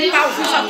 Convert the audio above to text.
你把我录上